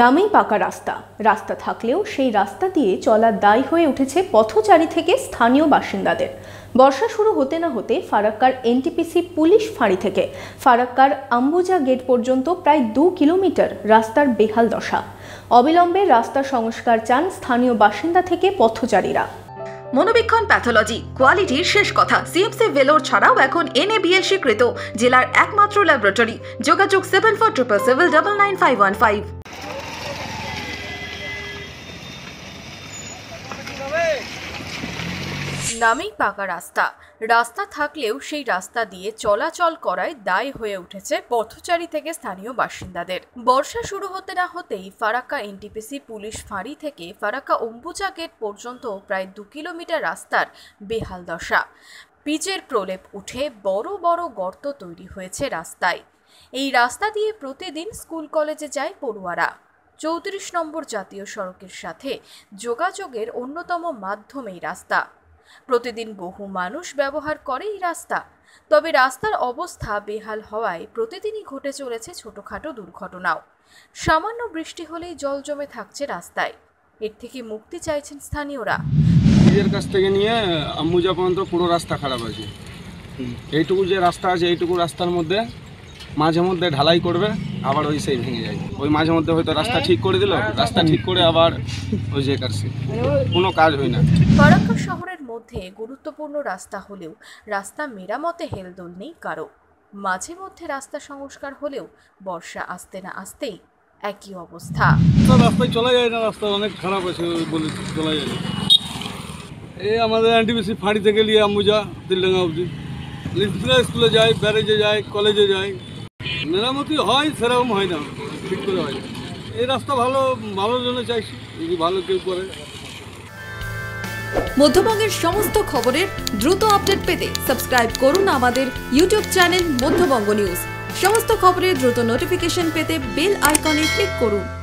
নামেই পাকা রাস্তা। রাস্তা থাকলেও সেই রাস্তা দিয়ে চলার দায় হয়ে উঠেছে পথচারী থেকে স্থানীয় বাসিন্দাদের। বর্ষা শুরু হতে না হতে ফারাক্কার এনটিপিসি পুলিশ ফাঁড়ি থেকে, ফারাক্কার আম্বুজা গেট পর্যন্ত প্রায় দু কিলোমিটার রাস্তার বেহাল দশা। অবিলম্বে রাস্তা সংস্কার চান স্থানীয় বাসিন্দা থেকে পথচারীরা। মনোবীক্ষণ প্যাথোলজি কোয়ালিটির শেষ কথা। সিএমসি ভেলোর ছাড়াও এখন এনএবিএল স্বীকৃত জেলার একমাত্র ল্যাবরেটরি যোগাযোগ seven four triple seven double nine five one five নামেই পাকা রাস্তা। রাস্তা থাকলেও সেই রাস্তা দিয়ে চলাচল করায় দায় হয়ে উঠেছে পথচারী থেকে স্থানীয় বাসিন্দাদের। বর্ষা শুরু হতে না হতেই ফারাক্কা এনটিপিসি পুলিশ ফাঁড়ি থেকে ফারাক্কা অম্বুজা গেট পর্যন্ত প্রায় দু কিলোমিটার রাস্তার বেহাল দশা। পিচের প্রলেপ উঠে বড় বড় গর্ত তৈরি হয়েছে রাস্তায়। এই রাস্তা দিয়ে প্রতিদিন স্কুল কলেজে যায় পড়ুয়ারা। চৌত্রিশ নম্বর জাতীয় সড়কের সাথে যোগাযোগের অন্যতম মাধ্যম এই রাস্তা। প্রতিদিন বহু মানুষ ব্যবহার করে এই রাস্তা। তবে রাস্তার অবস্থা বেহাল হওয়ায় প্রতিদিনই ঘটে চলেছে ছোটখাটো দুর্ঘটনাও। সামান্য বৃষ্টি হলেই জল জমে থাকছে রাস্তায়। এর থেকে মুক্তি চাইছেন স্থানীয়রা। নিজের কাছ থেকে নিয়ে আম্বুজা পর্যন্ত পুরো রাস্তা খারাপ আছে। এইটুকু যে রাস্তা আছে এইটুকু রাস্তার মধ্যে মাঝে মধ্যে ঢালাই করবে আবার ওই সেই ভেঙে যায়। ওই মাঝে মধ্যে হয়তো রাস্তা ঠিক করে দিল রাস্তা ঠিক করে আবার ওই যে কাটছে। কোনো কাজ হয় না। ফারাক্কা শহরের মধ্যে গুরুত্বপূর্ণ রাস্তা হলেও রাস্তা মেরামতে হেলদোল নেই কারও। মাঝে মধ্যে রাস্তা সংস্কার হলেও বর্ষা আসতে না আসতেই একই অবস্থা। রাস্তায় চলা যায় না, রাস্তা অনেক খারাপ আছে বলে চলা যায় না। এই আমাদের এনটিপিসি ফাঁড়ি থেকে নিয়ে আম্বুজা দিল্লাঙ্গা অবধি। লিস্টরা স্কুলে যায়, ব্যারেজে যায়, কলেজে যায়। মেরামতি হয়, সেরকম হয় না, ঠিক করে হয় না। এই রাস্তা ভালো, ভালোর জন্য চাইছি, যদি ভালো কেউ করে। মধ্যবঙ্গের সমস্ত খবরের দ্রুত আপডেট পেতে সাবস্ক্রাইব করুন আমাদের ইউটিউব চ্যানেল মধ্যবঙ্গ নিউজ। সমস্ত খবরের দ্রুত নোটিফিকেশন পেতে বেল আইকনে ক্লিক করুন।